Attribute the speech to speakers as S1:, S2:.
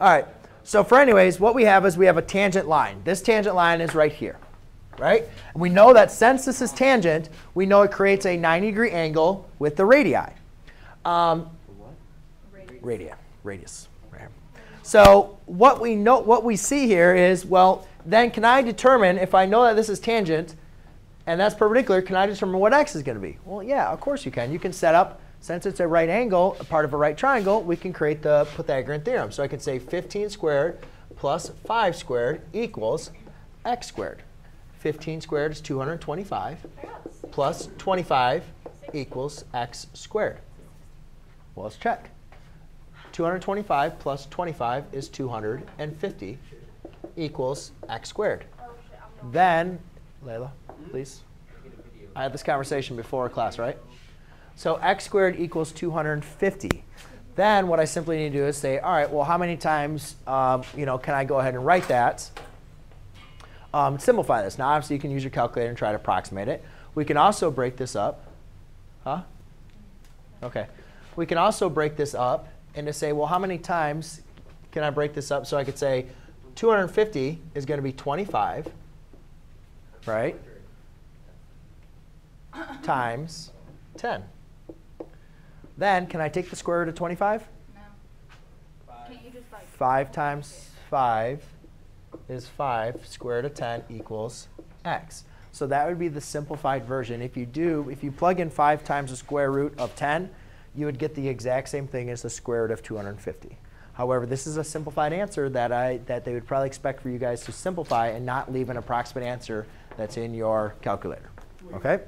S1: All right. So for anyways, what we have is we have a tangent line. This tangent line is right here, right? And we know that since this is tangent, we know it creates a 90 degree angle with the radii. Um, radii, radius. Right. So what we know, what we see here is, well, then can I determine if I know that this is tangent and that's perpendicular, can I determine what x is going to be? Well, yeah, of course you can. You can set up, since it's a right angle, a part of a right triangle, we can create the Pythagorean theorem. So I can say 15 squared plus 5 squared equals x squared. 15 squared is 225 plus 25 equals x squared. Well, let's check. 225 plus 25 is 250 equals x squared. Then, Layla, please. I had this conversation before class, right? So x squared equals 250. Then what I simply need to do is say, all right, well, how many times um, you know, can I go ahead and write that? Um, simplify this. Now, obviously, you can use your calculator and try to approximate it. We can also break this up. Huh? OK. We can also break this up and to say, well, how many times can I break this up? So I could say 250 is going to be 25, right? times 10. Then can I take the square root of 25?
S2: No. Can't you just like
S1: 5 times 5 is 5. Square root of 10 equals x. So that would be the simplified version. If you do, if you plug in 5 times the square root of 10, you would get the exact same thing as the square root of 250. However, this is a simplified answer that, I, that they would probably expect for you guys to simplify and not leave an approximate answer that's in your calculator. Okay?